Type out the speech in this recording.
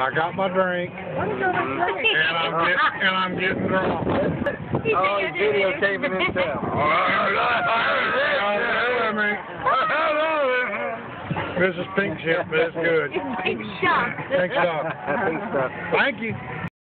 I got my drink, and I'm getting, and I'm getting drunk. Oh, he's videotaping himself. This is pink Ship but it's good. Pink Shop. Pink Shop. Thank you.